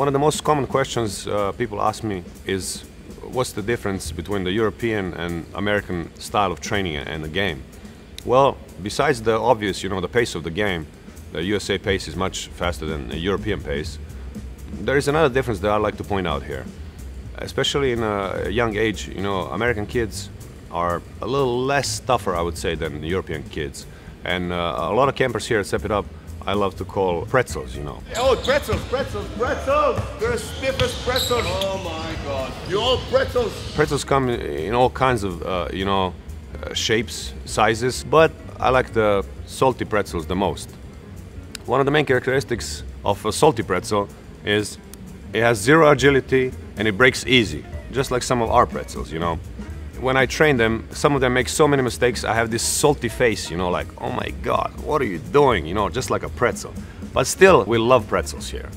One of the most common questions uh, people ask me is what's the difference between the European and American style of training and the game? Well, besides the obvious, you know, the pace of the game, the USA pace is much faster than the European pace. There is another difference that I like to point out here. Especially in a young age, you know, American kids are a little less tougher, I would say, than European kids. And uh, a lot of campers here at Step It Up I love to call pretzels, you know. Oh, pretzels, pretzels, pretzels! They're stiffest pretzels! Oh my god. You all pretzels! Pretzels come in all kinds of, uh, you know, uh, shapes, sizes, but I like the salty pretzels the most. One of the main characteristics of a salty pretzel is it has zero agility and it breaks easy, just like some of our pretzels, you know when I train them, some of them make so many mistakes. I have this salty face, you know, like, oh my God, what are you doing? You know, just like a pretzel. But still, we love pretzels here.